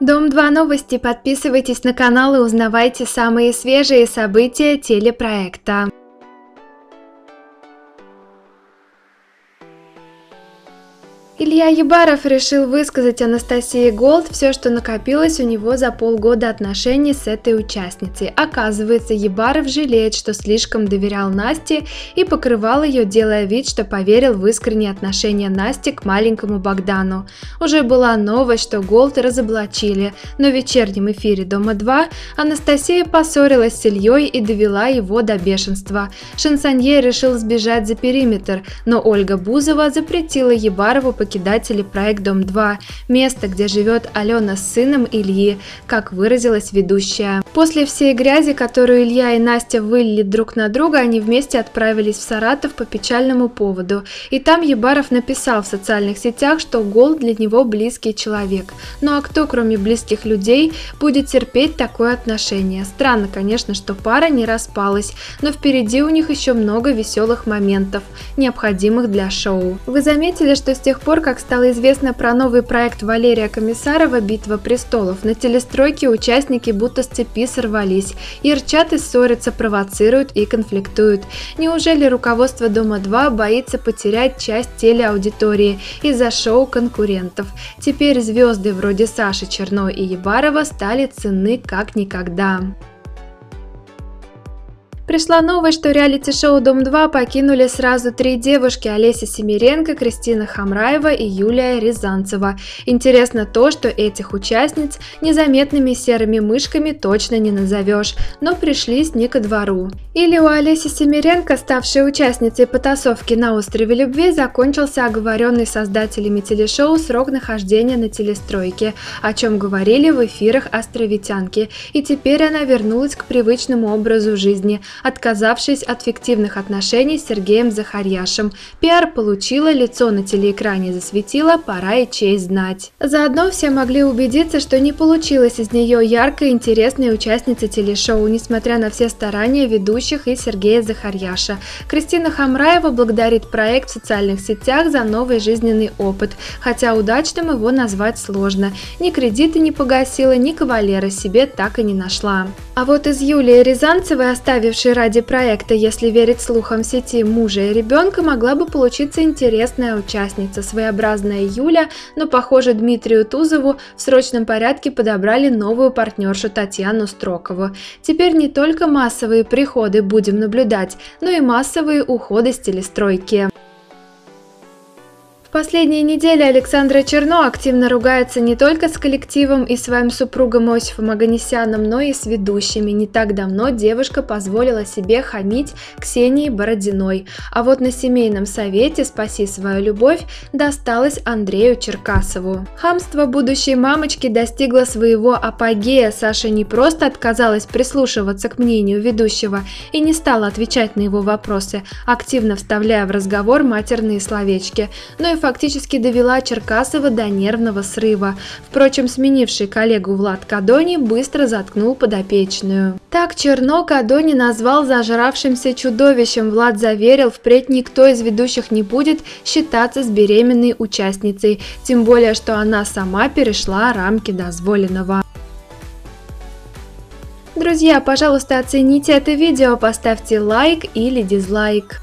Дом-2 новости. Подписывайтесь на канал и узнавайте самые свежие события телепроекта. Илья Ебаров решил высказать Анастасии Голд все, что накопилось у него за полгода отношений с этой участницей. Оказывается, Ебаров жалеет, что слишком доверял Насте и покрывал ее, делая вид, что поверил в искренние отношения Насти к маленькому Богдану. Уже была новость, что Голд разоблачили, но в вечернем эфире Дома-2 Анастасия поссорилась с Ильей и довела его до бешенства. Шансонье решил сбежать за периметр, но Ольга Бузова запретила Ебарову покидать покидатели проект Дом-2, место, где живет Алена с сыном Ильи, как выразилась ведущая. После всей грязи, которую Илья и Настя вылили друг на друга, они вместе отправились в Саратов по печальному поводу. И там Ебаров написал в социальных сетях, что Гол для него близкий человек. Ну а кто, кроме близких людей, будет терпеть такое отношение? Странно, конечно, что пара не распалась, но впереди у них еще много веселых моментов, необходимых для шоу. Вы заметили, что с тех пор, как стало известно про новый проект Валерия Комиссарова «Битва престолов», на телестройке участники будто с цепи сорвались. Ирчат и ссорятся, провоцируют и конфликтуют. Неужели руководство Дома-2 боится потерять часть телеаудитории из-за шоу конкурентов? Теперь звезды вроде Саши Черной и Ебарова стали ценны как никогда. Пришла новость, что реалити-шоу «Дом-2» покинули сразу три девушки – Олеся Семиренко, Кристина Хамраева и Юлия Рязанцева. Интересно то, что этих участниц незаметными серыми мышками точно не назовешь, но пришлись не ко двору. Или у Олеси Семиренко, ставшей участницей потасовки на острове Любви, закончился оговоренный создателями телешоу срок нахождения на телестройке, о чем говорили в эфирах островитянки, и теперь она вернулась к привычному образу жизни – отказавшись от фиктивных отношений с Сергеем Захарьяшем. Пиар получила, лицо на телеэкране засветила, пора и честь знать. Заодно все могли убедиться, что не получилось из нее яркой интересной участницы телешоу, несмотря на все старания ведущих и Сергея Захарьяша. Кристина Хамраева благодарит проект в социальных сетях за новый жизненный опыт, хотя удачным его назвать сложно. Ни кредиты не погасила, ни кавалера себе так и не нашла. А вот из Юлии Рязанцевой, оставившей ради проекта, если верить слухам сети мужа и ребенка, могла бы получиться интересная участница, своеобразная Юля, но, похоже, Дмитрию Тузову в срочном порядке подобрали новую партнершу Татьяну Строкову. Теперь не только массовые приходы будем наблюдать, но и массовые уходы с телестройки. В последние недели Александра Черно активно ругается не только с коллективом и своим супругом Осифом Аганесяном, но и с ведущими. Не так давно девушка позволила себе хамить Ксении Бородиной. А вот на семейном совете «Спаси свою любовь» досталось Андрею Черкасову. Хамство будущей мамочки достигло своего апогея. Саша не просто отказалась прислушиваться к мнению ведущего и не стала отвечать на его вопросы, активно вставляя в разговор матерные словечки, но и фактически довела Черкасова до нервного срыва. Впрочем, сменивший коллегу Влад Кадони быстро заткнул подопечную. Так Черно Кадони назвал зажравшимся чудовищем. Влад заверил, впредь никто из ведущих не будет считаться с беременной участницей, тем более, что она сама перешла рамки дозволенного. Друзья, пожалуйста, оцените это видео, поставьте лайк или дизлайк.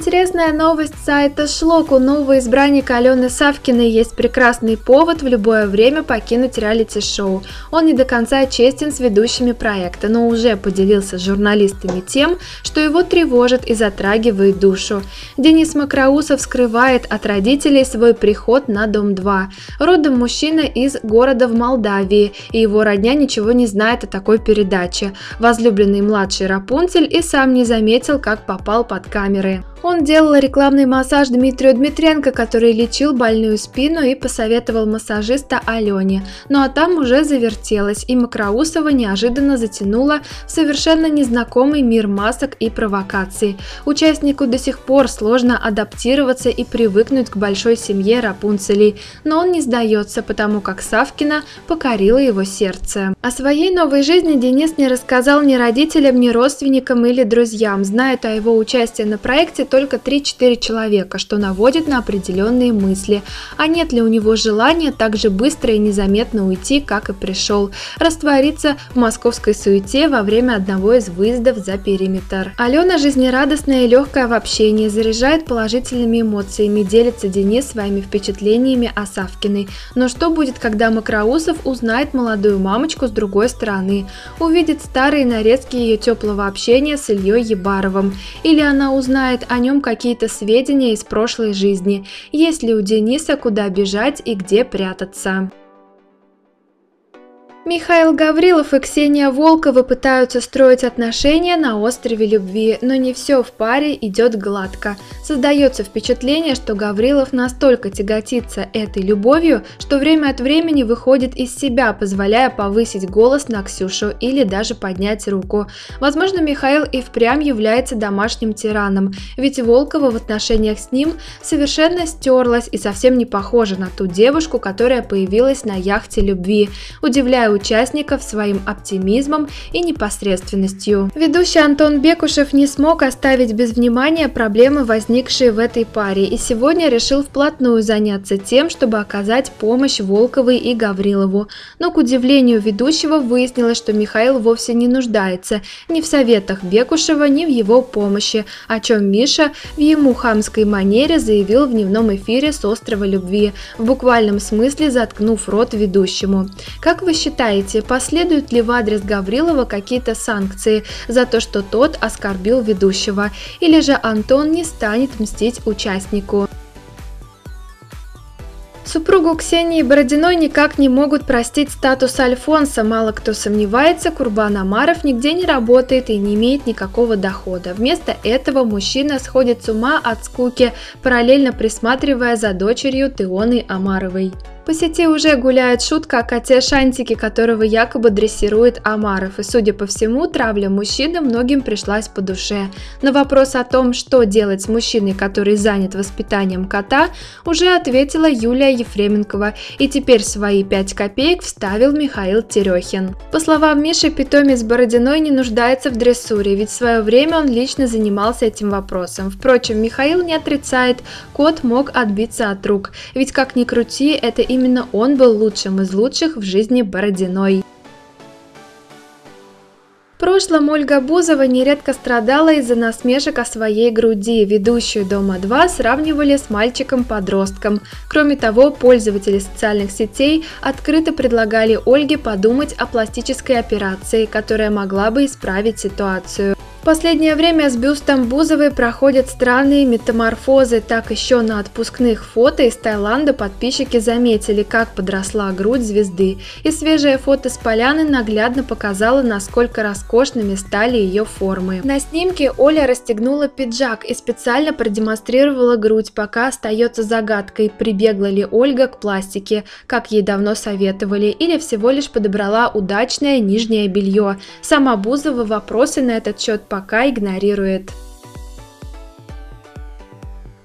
Интересная новость сайта Шлок. У нового избранника Алены Савкиной есть прекрасный повод в любое время покинуть реалити-шоу. Он не до конца честен с ведущими проекта, но уже поделился с журналистами тем, что его тревожит и затрагивает душу. Денис Макроусов скрывает от родителей свой приход на Дом-2. Родом мужчина из города в Молдавии, и его родня ничего не знает о такой передаче. Возлюбленный младший Рапунцель и сам не заметил, как попал под камеры. Он делал рекламный массаж Дмитрию Дмитренко, который лечил больную спину и посоветовал массажиста Алене. Ну а там уже завертелось, и Макроусова неожиданно затянула в совершенно незнакомый мир масок и провокаций. Участнику до сих пор сложно адаптироваться и привыкнуть к большой семье Рапунцелей, но он не сдается, потому как Савкина покорила его сердце. О своей новой жизни Денис не рассказал ни родителям, ни родственникам или друзьям. Знает о его участии на проекте только 3-4 человека, что наводит на определенные мысли. А нет ли у него желания так же быстро и незаметно уйти, как и пришел, раствориться в московской суете во время одного из выездов за периметр. Алена жизнерадостная и легкая в общении, заряжает положительными эмоциями, делится Денис своими впечатлениями о Савкиной. Но что будет, когда Макроусов узнает молодую мамочку с другой стороны, увидит старые нарезки ее теплого общения с Ильей Ебаровым, или она узнает о нем какие-то сведения из прошлой жизни, есть ли у Дениса куда бежать и где прятаться. Михаил Гаврилов и Ксения Волкова пытаются строить отношения на острове любви, но не все в паре идет гладко. Создается впечатление, что Гаврилов настолько тяготится этой любовью, что время от времени выходит из себя, позволяя повысить голос на Ксюшу или даже поднять руку. Возможно, Михаил и впрямь является домашним тираном, ведь Волкова в отношениях с ним совершенно стерлась и совсем не похожа на ту девушку, которая появилась на яхте любви, удивляя участников своим оптимизмом и непосредственностью. Ведущий Антон Бекушев не смог оставить без внимания проблемы, возникшие в этой паре, и сегодня решил вплотную заняться тем, чтобы оказать помощь Волковой и Гаврилову. Но, к удивлению ведущего, выяснилось, что Михаил вовсе не нуждается ни в советах Бекушева, ни в его помощи, о чем Миша в ему хамской манере заявил в дневном эфире с острова любви, в буквальном смысле заткнув рот ведущему. Как вы считаете, считаете, последуют ли в адрес Гаврилова какие-то санкции за то, что тот оскорбил ведущего, или же Антон не станет мстить участнику? Супругу Ксении Бородиной никак не могут простить статус Альфонса. Мало кто сомневается, Курбан Амаров нигде не работает и не имеет никакого дохода. Вместо этого мужчина сходит с ума от скуки, параллельно присматривая за дочерью Теоной Амаровой. По сети уже гуляет шутка о коте Шантике, которого якобы дрессирует Амаров, и, судя по всему, травля мужчины многим пришлась по душе. На вопрос о том, что делать с мужчиной, который занят воспитанием кота, уже ответила Юлия Ефременкова, и теперь свои 5 копеек вставил Михаил Терехин. По словам Миши, питомец Бородиной не нуждается в дрессуре, ведь в свое время он лично занимался этим вопросом. Впрочем, Михаил не отрицает, кот мог отбиться от рук, ведь как ни крути, это именно он был лучшим из лучших в жизни Бородиной. В прошлом Ольга Бузова нередко страдала из-за насмешек о своей груди. Ведущую «Дома-2» сравнивали с мальчиком-подростком. Кроме того, пользователи социальных сетей открыто предлагали Ольге подумать о пластической операции, которая могла бы исправить ситуацию. В последнее время с бюстом Бузовой проходят странные метаморфозы. Так еще на отпускных фото из Таиланда подписчики заметили, как подросла грудь звезды. И свежее фото с поляны наглядно показало, насколько роскошными стали ее формы. На снимке Оля расстегнула пиджак и специально продемонстрировала грудь, пока остается загадкой, прибегла ли Ольга к пластике, как ей давно советовали, или всего лишь подобрала удачное нижнее белье. Сама Бузова вопросы на этот счет пока игнорирует.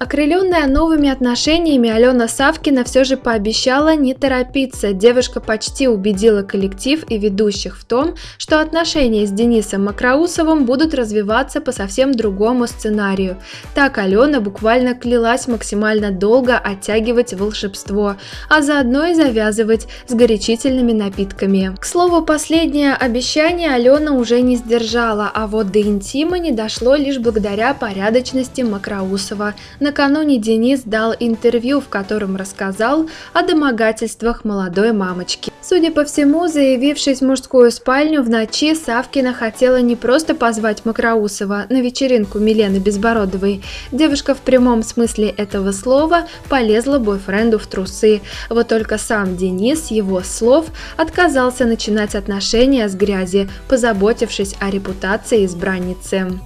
Окрыленная новыми отношениями, Алена Савкина все же пообещала не торопиться. Девушка почти убедила коллектив и ведущих в том, что отношения с Денисом Макроусовым будут развиваться по совсем другому сценарию. Так Алена буквально клялась максимально долго оттягивать волшебство, а заодно и завязывать с горячительными напитками. К слову, последнее обещание Алена уже не сдержала, а вот до интима не дошло лишь благодаря порядочности Макроусова – Накануне Денис дал интервью, в котором рассказал о домогательствах молодой мамочки. Судя по всему, заявившись в мужскую спальню в ночи, Савкина хотела не просто позвать Макроусова на вечеринку Милены Безбородовой. Девушка в прямом смысле этого слова полезла бойфренду в трусы. Вот только сам Денис, его слов, отказался начинать отношения с грязи, позаботившись о репутации избранницы.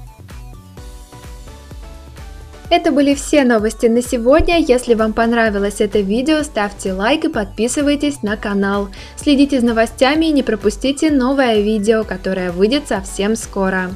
Это были все новости на сегодня. Если вам понравилось это видео, ставьте лайк и подписывайтесь на канал. Следите за новостями и не пропустите новое видео, которое выйдет совсем скоро.